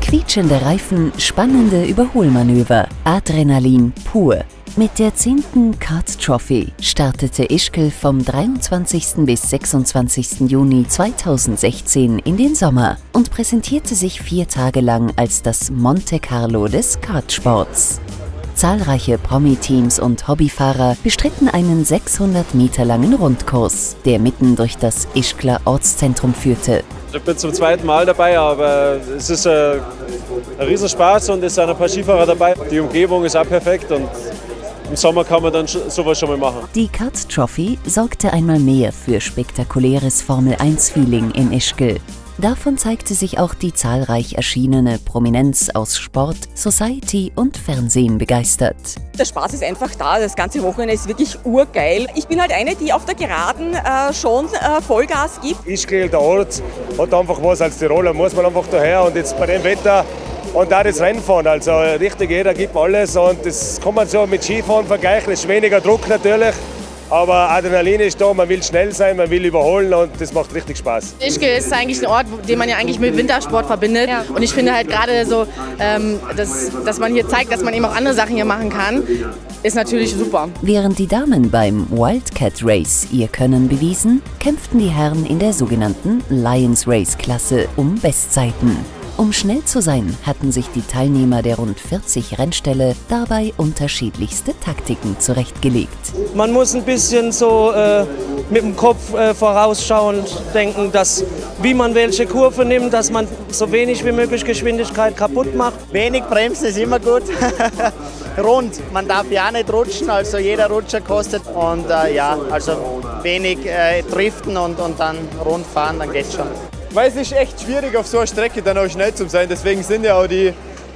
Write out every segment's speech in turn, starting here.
Quietschende Reifen, spannende Überholmanöver, Adrenalin pur. Mit der 10. Kart Trophy startete Ischgl vom 23. bis 26. Juni 2016 in den Sommer und präsentierte sich vier Tage lang als das Monte Carlo des Kartsports. Zahlreiche Promi-Teams und Hobbyfahrer bestritten einen 600 Meter langen Rundkurs, der mitten durch das Ischgler Ortszentrum führte. Ich bin zum zweiten Mal dabei, aber es ist ein, ein Riesenspaß und es sind ein paar Skifahrer dabei. Die Umgebung ist auch perfekt und im Sommer kann man dann sowas schon mal machen. Die Kart Trophy sorgte einmal mehr für spektakuläres Formel-1-Feeling in Ischgl. Davon zeigte sich auch die zahlreich erschienene Prominenz aus Sport, Society und Fernsehen begeistert. Der Spaß ist einfach da, das ganze Wochenende ist wirklich urgeil. Ich bin halt eine, die auf der Geraden äh, schon äh, Vollgas gibt. Ischgl, der Ort, hat einfach was als Tiroler, muss man einfach daher und jetzt bei dem Wetter und auch das Rennfahren. Also richtig, jeder gibt alles und das kann man so mit Skifahren vergleichen. Es ist weniger Druck natürlich. Aber Adrenalin ist da, man will schnell sein, man will überholen und das macht richtig Spaß. Ischgl ist eigentlich ein Ort, den man ja eigentlich mit Wintersport verbindet. Ja. Und ich finde halt gerade so, ähm, dass, dass man hier zeigt, dass man eben auch andere Sachen hier machen kann, ist natürlich super. Während die Damen beim Wildcat Race ihr Können bewiesen, kämpften die Herren in der sogenannten Lions Race Klasse um Bestzeiten. Um schnell zu sein, hatten sich die Teilnehmer der rund 40 Rennställe dabei unterschiedlichste Taktiken zurechtgelegt. Man muss ein bisschen so äh, mit dem Kopf äh, vorausschauend denken, dass wie man welche Kurve nimmt, dass man so wenig wie möglich Geschwindigkeit kaputt macht. Wenig bremsen ist immer gut. Rund, man darf ja nicht rutschen, also jeder Rutscher kostet. Und äh, ja, also wenig äh, driften und, und dann rund fahren, dann geht's schon. Weil es ist echt schwierig auf so einer Strecke dann auch schnell zu sein. Deswegen sind ja auch die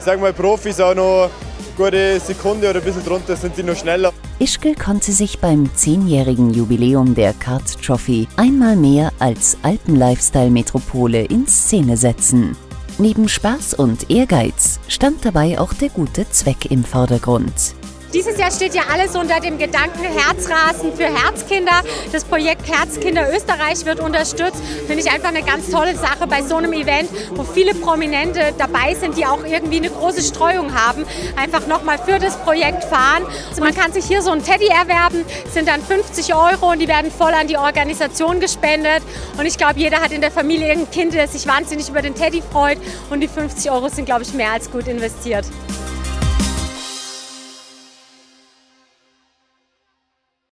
sagen wir, Profis auch noch gute Sekunde oder ein bisschen drunter sind die noch schneller. Ischgl konnte sich beim zehnjährigen Jubiläum der Kart Trophy einmal mehr als Alpen-Lifestyle-Metropole in Szene setzen. Neben Spaß und Ehrgeiz stand dabei auch der gute Zweck im Vordergrund. Dieses Jahr steht ja alles unter dem Gedanken Herzrasen für Herzkinder. Das Projekt Herzkinder Österreich wird unterstützt. Finde ich einfach eine ganz tolle Sache bei so einem Event, wo viele Prominente dabei sind, die auch irgendwie eine große Streuung haben. Einfach nochmal für das Projekt fahren. Also man kann sich hier so ein Teddy erwerben, sind dann 50 Euro und die werden voll an die Organisation gespendet. Und ich glaube, jeder hat in der Familie irgendein Kind, das sich wahnsinnig über den Teddy freut. Und die 50 Euro sind, glaube ich, mehr als gut investiert.